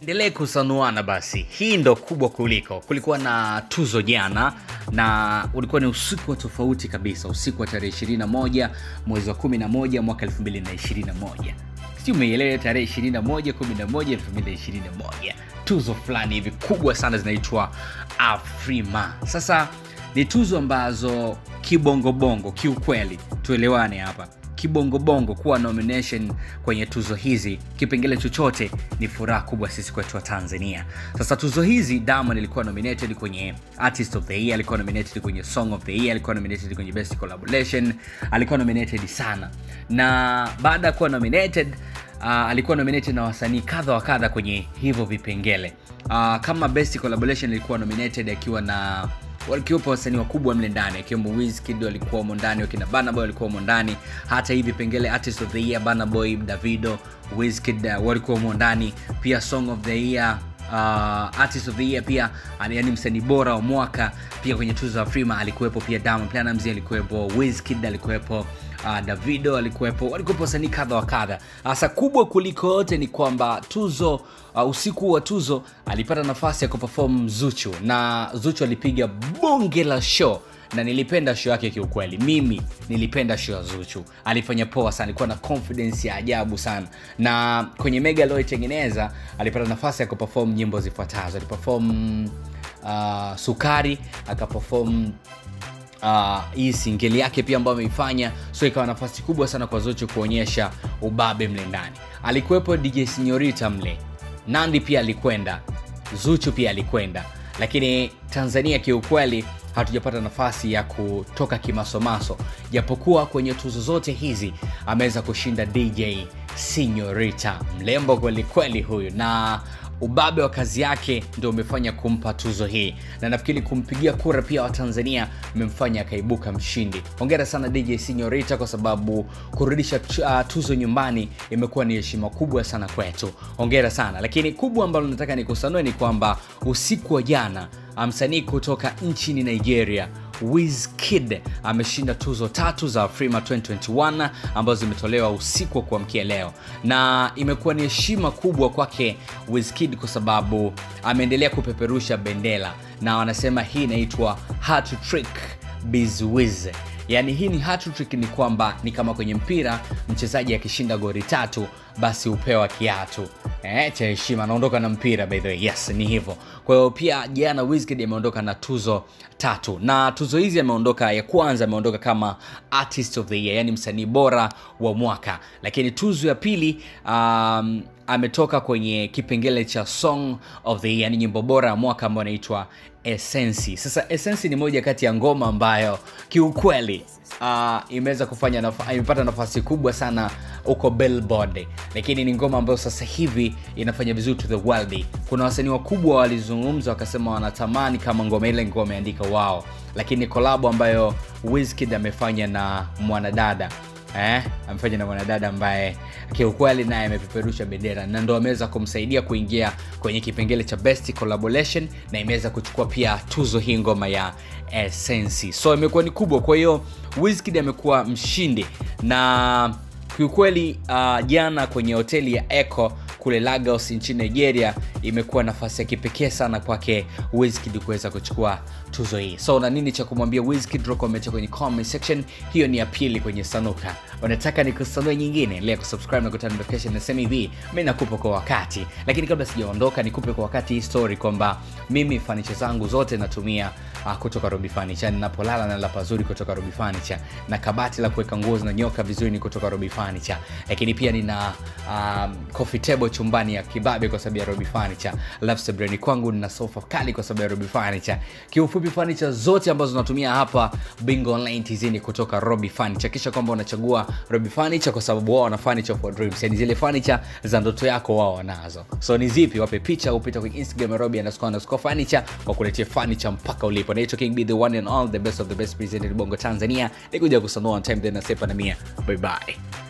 endelee kusanuana basi. Hii ndo kubwa kuliko. Kulikuwa na tuzo jana na ulikuwa ni usiku wa tofauti kabisa. Usiku wa tarehe 21 mwezi wa 11 mwaka 221 si umeielewa tarehe 21 11 2021 tuzo fulani hivi kubwa sana zinaitwa afrima. Sasa ni tuzo ambazo kibongobongo kiukweli tuelewane hapa kibongobongo kuwa nomination kwenye tuzo hizi. Kipengele chochote ni furaha kubwa sisi kwetu wa tanzania. Sasa tuzo hizi diamond ilikuwa nominated kwenye artist of the year alikuwa nominated kwenye song of the year alikuwa nominated kwenye best collaboration alikuwa nominated sana. Na baada ya kuwa nominated uh, alikuwa nominated na wasanii kadha wa kadha kwenye hivyo vipengele. Uh, kama best collaboration ilikuwa nominated akiwa na walikuwepo wasanii wakubwa mle ndani akiwemo Wizkid walikuwa humo ndani wakina banaboy walikuwa humo ndani hata hivi pengele artist of the year banaboy Boy Davido Wizkid uh, walikuwa humo ndani. Pia song of the year uh, artist of the year pia yani msanii bora wa mwaka. Pia kwenye tuzo za Afrima alikuwepo pia Diamond alikuwepo Wizkid alikuwepo uh, davido alikuwepo walikuwepo wasanii kadha wa kadha. Hasa kubwa kuliko yote ni kwamba tuzo uh, usiku wa tuzo alipata nafasi ya kuperform zuchu na zuchu alipiga bonge la show na nilipenda show yake kiukweli. Mimi nilipenda show ya zuchu. Alifanya poa sana alikuwa na confidence ya ajabu sana. Na kwenye mega aliyoitengeneza alipata nafasi ya kuperform nyimbo zifuatazo. Aliperform uh, sukari akaperform uh, hii singeli yake pia ambayo ameifanya so ikawa nafasi kubwa sana kwa zuchu kuonyesha ubabe mle ndani. Alikuwepo dj sinyorita mle. Nandi pia alikwenda. Zuchu pia alikwenda. Lakini tanzania kiukweli hatujapata nafasi ya kutoka kimasomaso. Japokuwa kwenye tuzo zote hizi ameweza kushinda dj sinyorita mlembo kwelikweli huyu. Na ubabe wa kazi yake ndio umefanya kumpa tuzo hii. Na nafikiri kumpigia kura pia watanzania umemfanya akaibuka mshindi. Hongera sana dj sinyorita kwa sababu kurudisha uh, tuzo nyumbani imekuwa ni heshima kubwa sana kwetu. Hongera sana. Lakini kubwa ambalo nataka nikusanue ni kwamba usiku wa jana msanii kutoka nchini nigeria Wizkid ameshinda tuzo tatu za Afrima 2021 ambazo zimetolewa usiku wa kuamkia leo, na imekuwa ni heshima kubwa kwake Wizkid kwa sababu ameendelea kupeperusha bendera, na wanasema hii inaitwa hat trick bizwiz yaani hii ni hat-trick ni kwamba ni kama kwenye mpira mchezaji akishinda goli tatu basi hupewa kiatu eh, cha heshima anaondoka na mpira by the way. Yes ni hivyo. Kwa hiyo pia jana Wizkid ameondoka na tuzo tatu. Na tuzo hizi ameondoka ya kwanza ameondoka kama artist of the year yani msanii bora wa mwaka. Lakini tuzo ya pili um, ametoka kwenye kipengele cha song of the yani nyimbo bora ya mwaka ambayo anaitwa esensi Sasa esensi ni moja kati ya ngoma ambayo kiukweli uh, imeweza kufanya nafa, imepata nafasi kubwa sana huko Billboard, lakini ni ngoma ambayo sasa hivi inafanya vizuri to the world. Kuna wasanii wakubwa walizungumza wakasema wanatamani kama ngoma ile ngoma imeandika wao, lakini kolabo ambayo Wizkid amefanya na mwanadada eh, amefanya na mwanadada ambaye kiukweli naye amepeperusha bendera na ndo ameweza kumsaidia kuingia kwenye kipengele cha best collaboration na imeweza kuchukua pia tuzo hii ngoma ya Essence. So imekuwa ni kubwa, kwa hiyo Wizkid amekuwa mshindi na kiukweli uh, jana kwenye hoteli ya Eco kule Lagos nchini Nigeria imekuwa nafasi ya kipekee sana kwake Wizkid kuweza kuchukua tuzo hii. So una nini cha kumwambia Wizkid? Rock comment kwenye comment section. Hiyo ni ya pili kwenye Sanuka. Unataka nikusanue nyingine? Endelea kusubscribe na kutana notification. Nasema hivi, mimi nakupa kwa wakati, lakini kabla sijaondoka, nikupe kwa wakati hii story kwamba mimi fanicha zangu zote natumia uh, kutoka Robi Furniture. Ninapolala na lapa pazuri kutoka Robi Furniture, na kabati la kuweka nguo zinanyoka vizuri ni kutoka Robi Furniture, lakini pia nina um, coffee table chumbani ya kibabe kwa sababu ya Robi Furniture. Love kwangu nina sofa kali kwa sababu ya Robi Furniture. Kiufupi, furniture zote ambazo natumia hapa Bingo Online TZ ni kutoka Robi Furniture. Kisha kwamba unachagua Robi Furniture kwa sababu wao wana furniture for dreams, yani zile furniture za ndoto yako wao wanazo. So ni zipi? Wape picha, upita kwenye Instagram Robi underscore underscore kwa kuletea furniture mpaka ulipo. Naitwa King B the one and all the best of the best presented Bongo Tanzania. Nikuja kusanua on time then nasepa na mia. Bye bye.